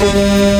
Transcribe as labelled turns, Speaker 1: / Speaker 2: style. Speaker 1: Yeah.